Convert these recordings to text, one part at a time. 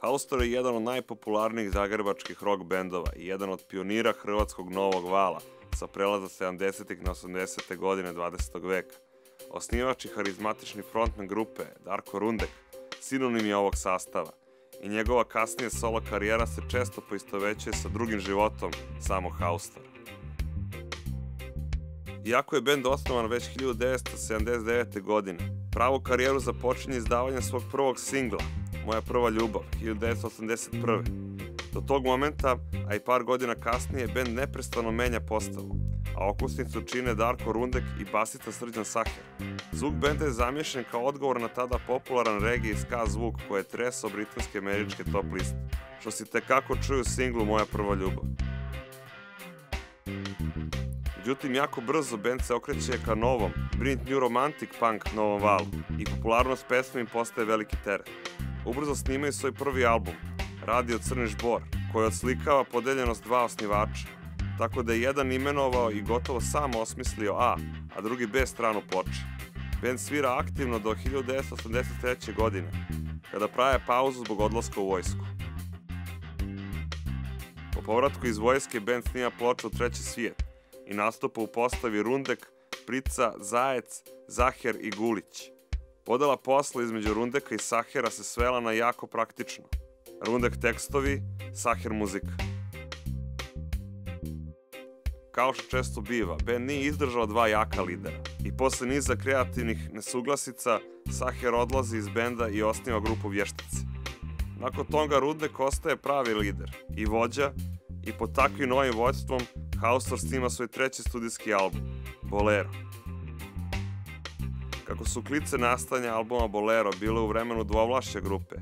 Haustor je jedan od najpopularnijih zagrebačkih rock bendova i jedan od pionira hrvatskog novog vala sa prelaza 70. na 80. godine 20. veka. Osnivač i harizmatični frontman grupe, Darko Rundek, sinonim je ovog sastava i njegova kasnije solo karijera se često poistovećuje sa drugim životom samog Haustora. Iako je bend osnovan već 1979. godine, pravu karijeru započinje izdavanjem svog prvog singla, Moja prva ljubav, 1981. Do tog momenta, a i par godina kasnije, bend neprestano menja postavu, a okusnicu čine Darko Rundek i basista Srđan Saher. Zvuk benda je zamišljen kao odgovor na tada popularan reggae i ska zvuk koji je tresao britanske američke top liste, što se tekako čuju singlu Moja prva ljubav. Međutim, jako brzo band se okreće ka novom, Brint New Romantic Punk novom valu i popularnost pesme im postaje veliki teret. Ubrzo snimaju svoj prvi album, Radio Crni žbor, koji odslikava podeljenost dva osnivača, tako da je jedan imenovao i gotovo sam osmislio A, a drugi B stranu ploče. Band svira aktivno do 1983. godine, kada praje pauzu zbog odlaska u vojsku. Po povratku iz vojske band snima ploču u Treći svijet i nastupa u postavi Rundek, Prica, Zajec, Zaher i Gulić. Podela posla između Rundeka i Sahera se svela na jako praktično. Rundek tekstovi, Saher muzika. Kao što često biva, band nije izdržao dva jaka lidera i posle niza kreativnih nesuglasica Saher odlazi iz benda i osniva grupu Vještaci. Nakon toga Rudek ostaje pravi lider i vođa i pod takvim novim vođstvom Haustor snima svoj treći studijski album, Bolero. Kako su klice nastanja albuma Bolero bile u vremenu dvovlašća grupe,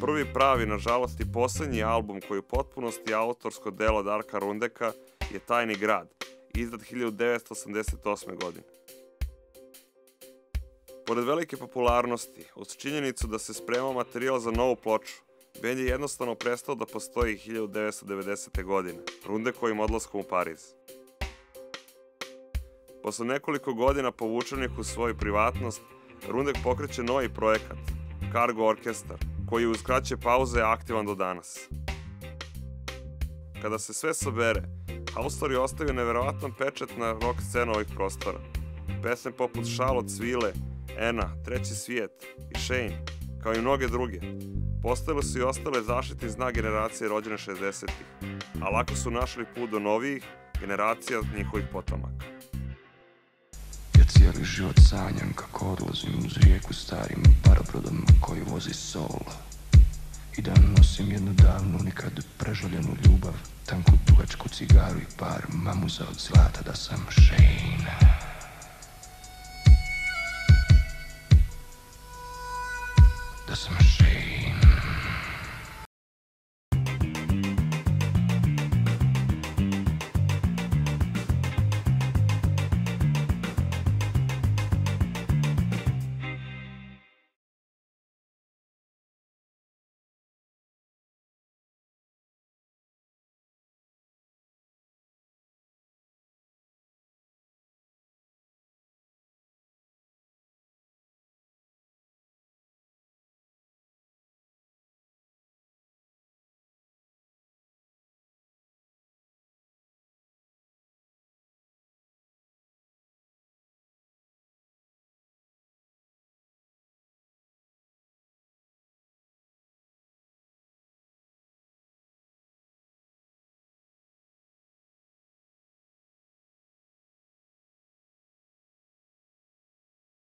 prvi pravi, nažalost i poslednji album koji u potpunosti autorsko delo Darka Rundeka je Tajni grad, izdat 1988. godine. Pored velike popularnosti, uz činjenicu da se spremao materijal za novu ploču, band je jednostavno prestao da postoji 1990. godine, Rundekovim odlaskom u Pariz. Posle nekoliko godina povučenih u svoju privatnost, Rundek pokreće novi projekat, Cargo Orkestar, koji uz kraće pauze je aktivan do danas. Kada se sve sabere, Haustor je ostavio neverovatan pečat na rock scenu ovih prostora. Pesme poput Šalo Cvile, Ena, Treći svijet i Shane, kao i mnoge druge, postale su i ostale zaštitni znak generacije rođene 60-ih, a lako su našli put do novijih generacija njihovih potomaka. Cijeli život sanjam kako odlazim uz rijeku starim parobrodom koji vozi sol. I da nosim jednu davnu, nikad prežaljenu ljubav, tanku dugačku cigaru i par mamuza od zlata da sam Shane. Da sam